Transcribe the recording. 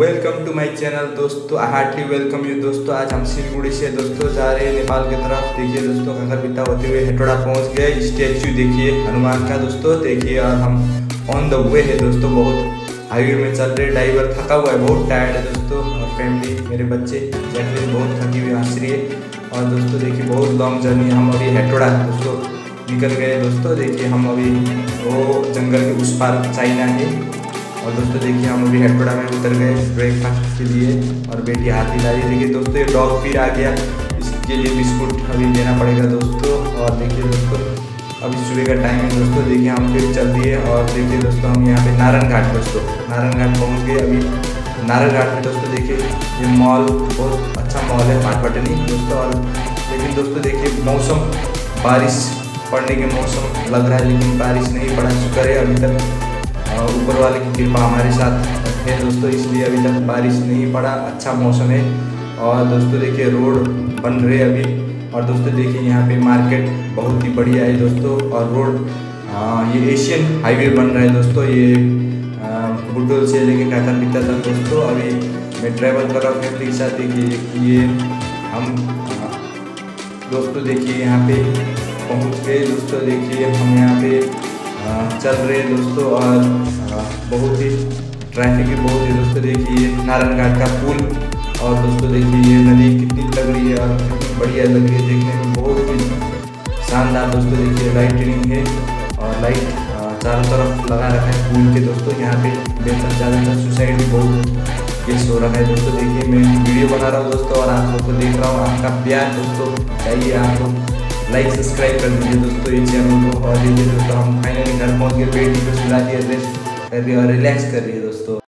Welcome to my channel दोस्तों। Hartley welcome you दोस्तों। आज हम सिलगुड़ी से, दोस्तों, जा रहे हैं नेपाल की तरफ़। देखिए, दोस्तों खखर पिता होते हुए हेटोड़ा पहुँच गए। स्टैचू देखिए, हनुमान का, दोस्तों, देखिए, और हम ऑन द वे है, दोस्तों। बहुत हाईवे में चल रहे ड्राइवर थका हुआ है, बहुत टायर्ड है, दोस्तों। और फैमिली मेरे बच्चे जैकलिन बहुत थकी हुई हंस रही है। और दोस्तों, देखिए, बहुत लॉन्ग जर्नी हम अभी हेटोड़ा, दोस्तों, निकल गए। दोस्तों, देखिए, हम अभी वो जंगल के उस पार चाइना है। और दोस्तों देखिए, हम अभी हेडपड़ा में उतर गए ब्रेकफास्ट के लिए और बेटी हाथ हिला रही देखिए दोस्तों ये डॉग फिर आ गया। इसके लिए बिस्कुट अभी देना पड़ेगा दोस्तों। और देखिए दोस्तों, अभी सुबह का टाइम है दोस्तों। देखिए, हम फिर चल दिए और देखिए दोस्तों, हम यहाँ पे नारायण घाट दोस्तों। नारायण घाट पहुँच गए अभी। नारायण घाट में दोस्तों देखिए, ये मॉल बहुत अच्छा मॉल है पाटपटनी दोस्तों। और लेकिन दोस्तों देखिए, मौसम, बारिश पड़ने के मौसम लग रहा है, लेकिन बारिश नहीं पड़ा। शुक्र है अभी तक ऊपर वाले की कृपा हमारे साथ है दोस्तों, इसलिए अभी तक बारिश नहीं पड़ा अच्छा मौसम है। और दोस्तों, देखिए, रोड बन रहे अभी। और दोस्तों, देखिए, यहाँ पे मार्केट बहुत ही बढ़िया है दोस्तों। और रोड ये एशियन हाईवे बन रहा है दोस्तों, ये बुडोल से लेके काकर पिता तक दोस्तों। अभी मैं ट्रैवल कर रहा हूँ फैमिली के साथ, देखिए, ये हम, दोस्तों, देखिए, यहाँ पे पहुँच गए। दोस्तों, देखिए, हम यहाँ पे चल रहे दोस्तों और बहुत ही ट्रैफ़िक भी बहुत ही दोस्तों देखिए नारायण घाट का पुल और दोस्तों देखिए ये नदी कितनी लग रही है और कितनी बढ़िया लग रही है देखने में, बहुत ही शानदार दोस्तों देखिए लाइटिंग है और लाइट चारों तरफ़ लगा रखा है पुल के दोस्तों, यहाँ पे बेहतर ज़्यादातर सुसाइड भी बहुत केस हो रहा है दोस्तों देखिए, मैं वीडियो बना रहा हूँ दोस्तों और आप लोग को देख रहा हूँ, आपका प्यार दोस्तों चाहिए आप लोग। लाइक सब्सक्राइब कर दीजिए दोस्तों, ये चैनल को और ये दोस्तों। हम फाइनली घर पहुँच के पेट को सुला दिए और रिलैक्स कर रही है